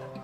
thank